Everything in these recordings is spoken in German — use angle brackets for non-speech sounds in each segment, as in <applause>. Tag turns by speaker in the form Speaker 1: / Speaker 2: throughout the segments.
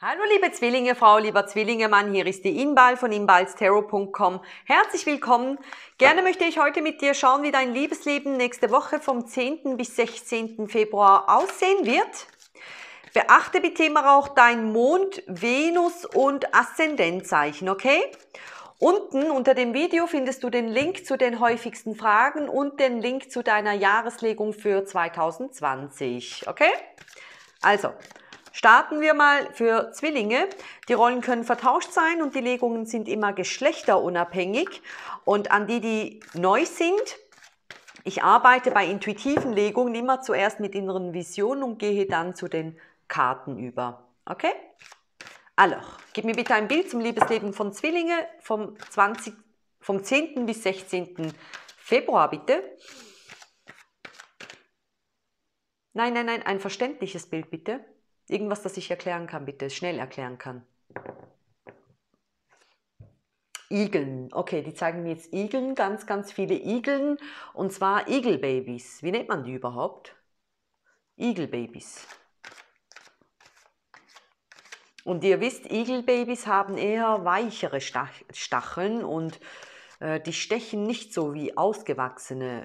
Speaker 1: Hallo liebe Zwillinge, Frau, lieber Zwillingemann, hier ist die Inbal von inbalsterror.com. Herzlich willkommen. Gerne möchte ich heute mit dir schauen, wie dein Liebesleben nächste Woche vom 10. bis 16. Februar aussehen wird. Beachte bitte immer auch dein Mond, Venus und Aszendentzeichen, okay? Unten unter dem Video findest du den Link zu den häufigsten Fragen und den Link zu deiner Jahreslegung für 2020, okay? Also, Starten wir mal für Zwillinge. Die Rollen können vertauscht sein und die Legungen sind immer geschlechterunabhängig. Und an die, die neu sind, ich arbeite bei intuitiven Legungen immer zuerst mit inneren Visionen und gehe dann zu den Karten über. Okay? Alors, gib mir bitte ein Bild zum Liebesleben von Zwillinge vom, 20, vom 10. bis 16. Februar, bitte. Nein, nein, nein, ein verständliches Bild, bitte. Irgendwas, das ich erklären kann, bitte, schnell erklären kann. Igeln. Okay, die zeigen mir jetzt Igeln, ganz, ganz viele Igeln. Und zwar Igelbabys. Wie nennt man die überhaupt? Igelbabys. Und ihr wisst, Igelbabys haben eher weichere Stacheln und äh, die stechen nicht so wie ausgewachsene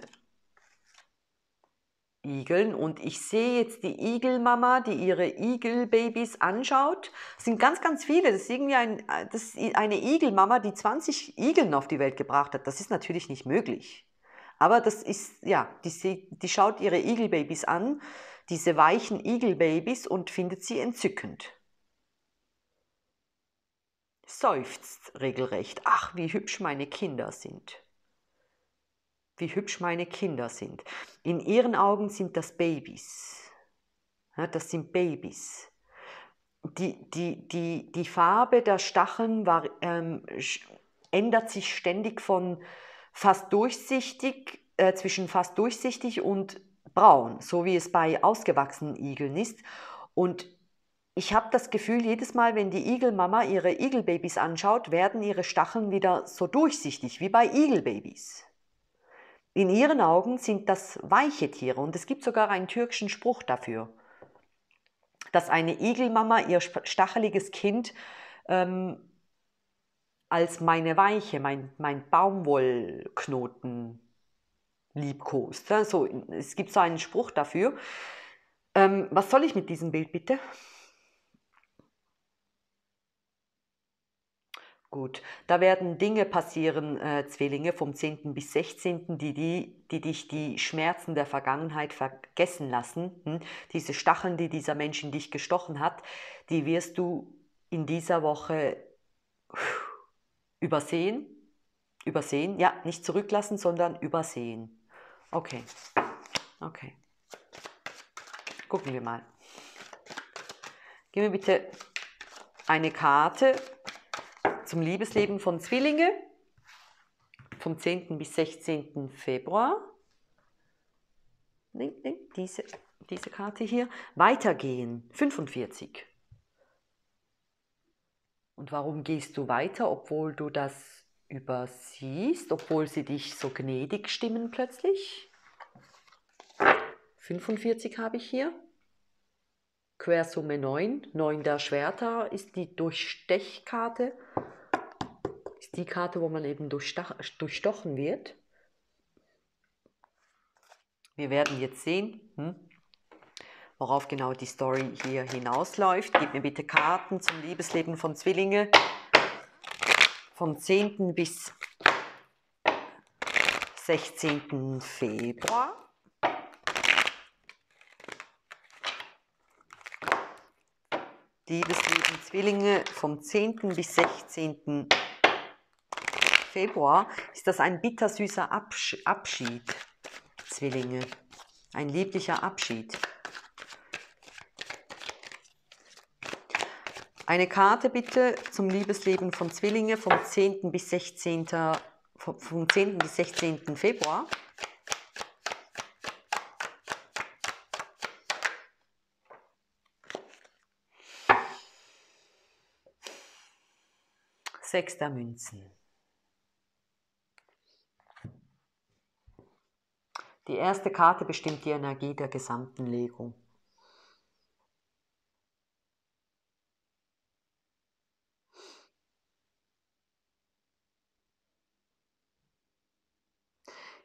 Speaker 1: Igeln und ich sehe jetzt die Igelmama, die ihre Igelbabys anschaut. Es sind ganz, ganz viele. Das ist irgendwie ein, das ist eine Igelmama, die 20 Igeln auf die Welt gebracht hat. Das ist natürlich nicht möglich. Aber das ist, ja, die, die schaut ihre Igelbabys an, diese weichen Igelbabys und findet sie entzückend. Seufzt regelrecht. Ach, wie hübsch meine Kinder sind wie hübsch meine Kinder sind. In ihren Augen sind das Babys. Ja, das sind Babys. Die, die, die, die Farbe der Stacheln war, ähm, ändert sich ständig von fast durchsichtig, äh, zwischen fast durchsichtig und braun, so wie es bei ausgewachsenen Igeln ist. Und ich habe das Gefühl, jedes Mal, wenn die Igelmama ihre Igelbabys anschaut, werden ihre Stacheln wieder so durchsichtig wie bei Igelbabys. In ihren Augen sind das weiche Tiere und es gibt sogar einen türkischen Spruch dafür, dass eine Igelmama ihr stacheliges Kind ähm, als meine Weiche, mein, mein Baumwollknoten liebkost. So, es gibt so einen Spruch dafür. Ähm, was soll ich mit diesem Bild bitte? Gut, da werden Dinge passieren, äh, Zwillinge, vom 10. bis 16., die, die, die dich die Schmerzen der Vergangenheit vergessen lassen. Hm? Diese Stacheln, die dieser Mensch in dich gestochen hat, die wirst du in dieser Woche übersehen. Übersehen, ja, nicht zurücklassen, sondern übersehen. Okay, okay. Gucken wir mal. Gib mir bitte eine Karte zum Liebesleben von Zwillinge vom 10. bis 16. Februar. Nee, nee, diese, diese Karte hier. Weitergehen, 45. Und warum gehst du weiter, obwohl du das übersiehst, obwohl sie dich so gnädig stimmen plötzlich? 45 habe ich hier. Quersumme 9. 9 der Schwerter ist die Durchstechkarte ist die Karte, wo man eben durchstochen wird. Wir werden jetzt sehen, hm, worauf genau die Story hier hinausläuft. Gib mir bitte Karten zum Liebesleben von Zwillinge vom 10. bis 16. Februar. Liebesleben Zwillinge vom 10. bis 16. Februar. Februar ist das ein bittersüßer Absch Abschied, Zwillinge. Ein lieblicher Abschied. Eine Karte bitte zum Liebesleben von Zwillinge vom 10. bis 16. vom 10. bis 16. Februar. Sechs der Münzen. Die erste Karte bestimmt die Energie der gesamten Legung.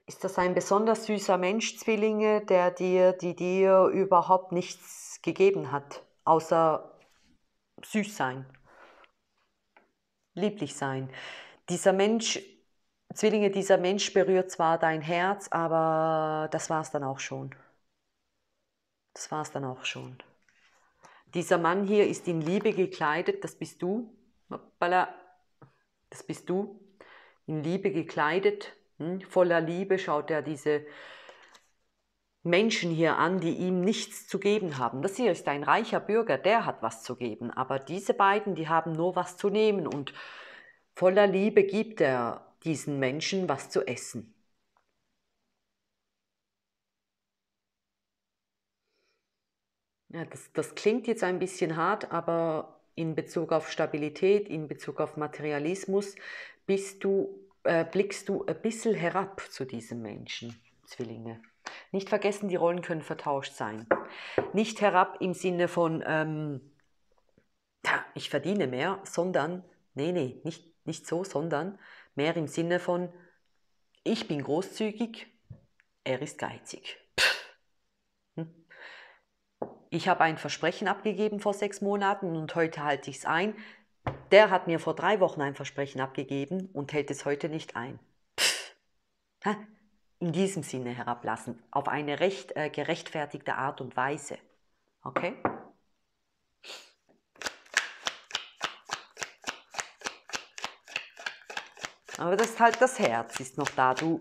Speaker 1: Ist das ein besonders süßer Mensch, Zwillinge, der dir, die dir überhaupt nichts gegeben hat, außer süß sein, lieblich sein? Dieser Mensch Zwillinge, dieser Mensch berührt zwar dein Herz, aber das war es dann auch schon. Das war es dann auch schon. Dieser Mann hier ist in Liebe gekleidet, das bist du. Das bist du. In Liebe gekleidet hm? Voller Liebe schaut er diese Menschen hier an, die ihm nichts zu geben haben. Das hier ist ein reicher Bürger, der hat was zu geben. Aber diese beiden, die haben nur was zu nehmen und voller Liebe gibt er diesen Menschen was zu essen. Ja, das, das klingt jetzt ein bisschen hart, aber in Bezug auf Stabilität, in Bezug auf Materialismus bist du äh, blickst du ein bisschen herab zu diesem Menschen, Zwillinge. Nicht vergessen, die Rollen können vertauscht sein. Nicht herab im Sinne von, ähm, ich verdiene mehr, sondern, nee, nee, nicht, nicht so, sondern mehr im Sinne von, ich bin großzügig, er ist geizig. Hm? Ich habe ein Versprechen abgegeben vor sechs Monaten und heute halte ich es ein. Der hat mir vor drei Wochen ein Versprechen abgegeben und hält es heute nicht ein. In diesem Sinne herablassen, auf eine recht äh, gerechtfertigte Art und Weise. Okay? Aber das halt das Herz, ist noch da. Du,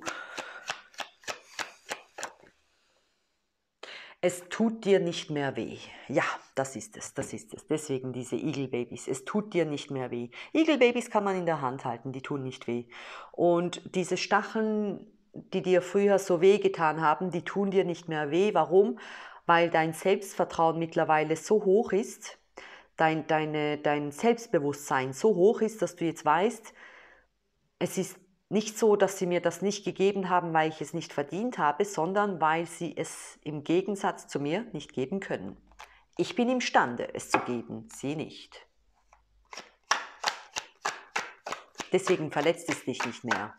Speaker 1: es tut dir nicht mehr weh. Ja, das ist es, das ist es. Deswegen diese Igelbabys. Es tut dir nicht mehr weh. Igelbabys kann man in der Hand halten, die tun nicht weh. Und diese Stacheln, die dir früher so weh getan haben, die tun dir nicht mehr weh. Warum? Weil dein Selbstvertrauen mittlerweile so hoch ist, dein, deine, dein Selbstbewusstsein so hoch ist, dass du jetzt weißt, es ist nicht so, dass sie mir das nicht gegeben haben, weil ich es nicht verdient habe, sondern weil sie es im Gegensatz zu mir nicht geben können. Ich bin imstande, es zu geben, sie nicht. Deswegen verletzt es dich nicht mehr.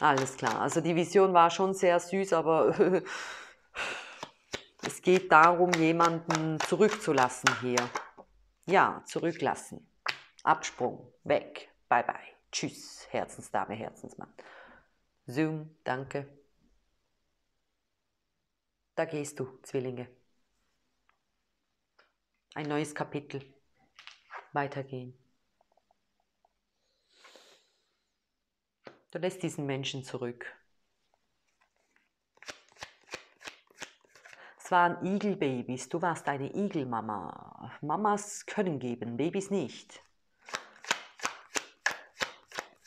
Speaker 1: Alles klar. Also die Vision war schon sehr süß, aber <laughs> es geht darum, jemanden zurückzulassen hier. Ja, zurücklassen. Absprung. Weg. Bye bye. Tschüss, Herzensdame, Herzensmann. Zoom, danke. Da gehst du, Zwillinge. Ein neues Kapitel. Weitergehen. Du lässt diesen Menschen zurück. Es waren Igelbabys. Du warst eine Igelmama. Mamas können geben, Babys nicht.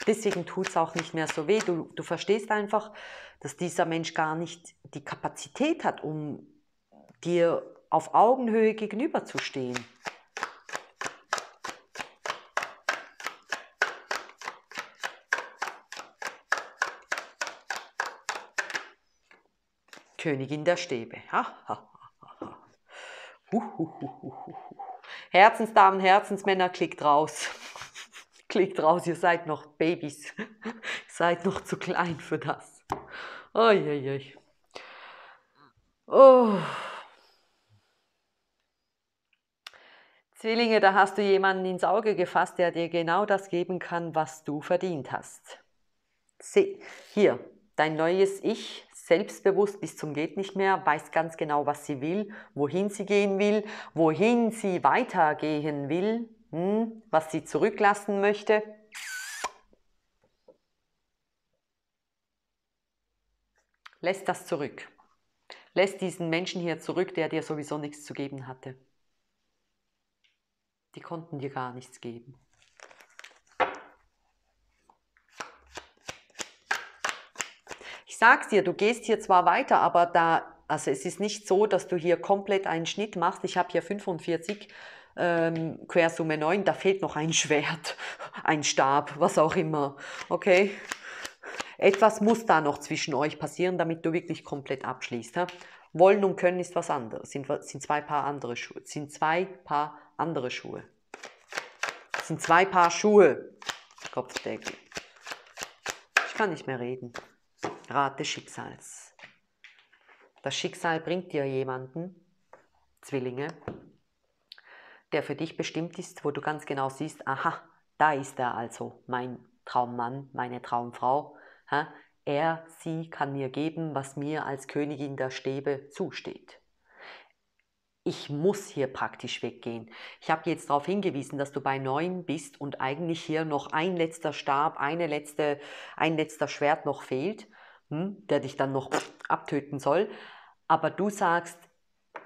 Speaker 1: Deswegen tut es auch nicht mehr so weh. Du, du verstehst einfach, dass dieser Mensch gar nicht die Kapazität hat, um dir auf Augenhöhe gegenüberzustehen. Königin der Stäbe. Herzensdamen, Herzensmänner, klickt raus klickt raus, ihr seid noch Babys. ihr <laughs> seid noch zu klein für das. Uiuiui. Oh. Zwillinge, da hast du jemanden ins Auge gefasst, der dir genau das geben kann, was du verdient hast. Se hier, dein neues Ich, selbstbewusst bis zum geht nicht mehr, weiß ganz genau, was sie will, wohin sie gehen will, wohin sie weitergehen will, hm, was sie zurücklassen möchte. Lässt das zurück. Lässt diesen Menschen hier zurück, der dir sowieso nichts zu geben hatte. Die konnten dir gar nichts geben. Ich sag's dir, du gehst hier zwar weiter, aber da, also es ist nicht so, dass du hier komplett einen Schnitt machst. Ich habe hier 45 ähm, Quersumme 9, da fehlt noch ein Schwert, <laughs> ein Stab, was auch immer. Okay? Etwas muss da noch zwischen euch passieren, damit du wirklich komplett abschließt. He? Wollen und können ist was anderes, sind, sind zwei Paar andere Schuhe, sind zwei Paar andere Schuhe. Sind zwei Paar Schuhe. Kopfdeckel. Ich kann nicht mehr reden. Rat des Schicksals. Das Schicksal bringt dir jemanden, Zwillinge, der für dich bestimmt ist, wo du ganz genau siehst, aha, da ist er also, mein Traummann, meine Traumfrau. Er, sie kann mir geben, was mir als Königin der Stäbe zusteht. Ich muss hier praktisch weggehen. Ich habe jetzt darauf hingewiesen, dass du bei neun bist und eigentlich hier noch ein letzter Stab, eine letzte, ein letzter Schwert noch fehlt, hm, der dich dann noch abtöten soll. Aber du sagst,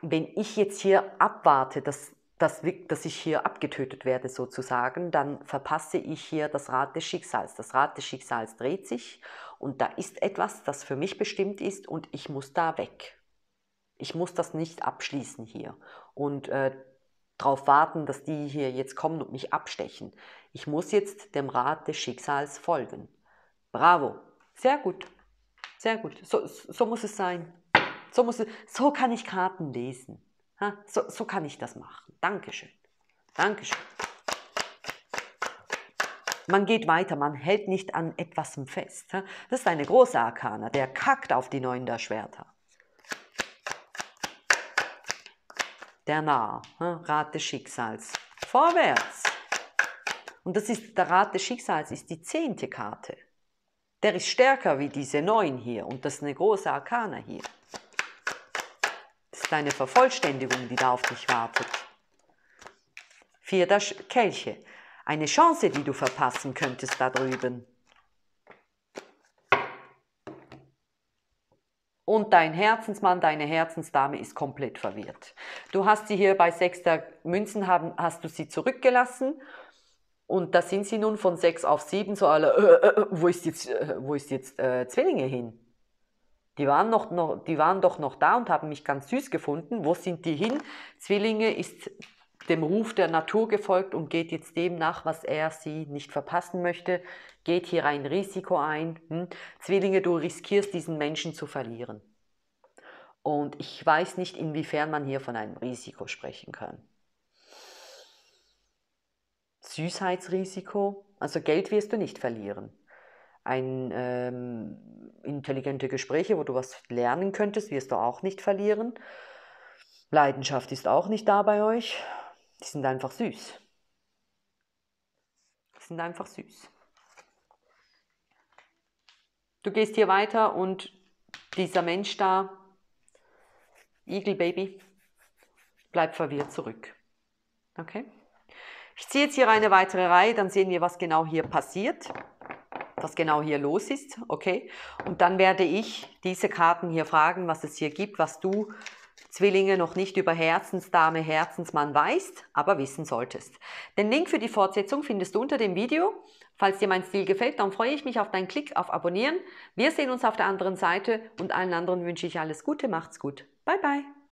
Speaker 1: wenn ich jetzt hier abwarte, dass dass, dass ich hier abgetötet werde sozusagen, dann verpasse ich hier das Rad des Schicksals. Das Rad des Schicksals dreht sich und da ist etwas, das für mich bestimmt ist und ich muss da weg. Ich muss das nicht abschließen hier und äh, darauf warten, dass die hier jetzt kommen und mich abstechen. Ich muss jetzt dem Rat des Schicksals folgen. Bravo, sehr gut, sehr gut. So, so muss es sein. So, muss es, so kann ich Karten lesen. So, so kann ich das machen. Dankeschön. Dankeschön. Man geht weiter, man hält nicht an etwas fest. Das ist eine große Arkana, der kackt auf die neun der Schwerter. Der Narr, Rat des Schicksals. Vorwärts. Und das ist, der Rat des Schicksals ist die zehnte Karte. Der ist stärker wie diese neun hier und das ist eine große Arkana hier deine Vervollständigung, die da auf dich wartet. Vierter Kelche. Eine Chance, die du verpassen könntest da drüben. Und dein Herzensmann, deine Herzensdame ist komplett verwirrt. Du hast sie hier bei sechster Münzen, haben, hast du sie zurückgelassen und da sind sie nun von sechs auf sieben so alle, äh, äh, wo ist jetzt, äh, wo ist jetzt äh, Zwillinge hin? Die waren, noch, noch, die waren doch noch da und haben mich ganz süß gefunden. Wo sind die hin? Zwillinge ist dem Ruf der Natur gefolgt und geht jetzt dem nach, was er sie nicht verpassen möchte, geht hier ein Risiko ein. Hm? Zwillinge, du riskierst diesen Menschen zu verlieren. Und ich weiß nicht, inwiefern man hier von einem Risiko sprechen kann. Süßheitsrisiko, also Geld wirst du nicht verlieren ein, ähm, intelligente Gespräche, wo du was lernen könntest, wirst du auch nicht verlieren. Leidenschaft ist auch nicht da bei euch. Die sind einfach süß. Die sind einfach süß. Du gehst hier weiter und dieser Mensch da, Eagle Baby, bleibt verwirrt zurück. Okay? Ich ziehe jetzt hier eine weitere Reihe, dann sehen wir, was genau hier passiert was genau hier los ist, okay? Und dann werde ich diese Karten hier fragen, was es hier gibt, was du Zwillinge noch nicht über Herzensdame, Herzensmann weißt, aber wissen solltest. Den Link für die Fortsetzung findest du unter dem Video. Falls dir mein Stil gefällt, dann freue ich mich auf deinen Klick auf Abonnieren. Wir sehen uns auf der anderen Seite und allen anderen wünsche ich alles Gute, macht's gut. Bye bye.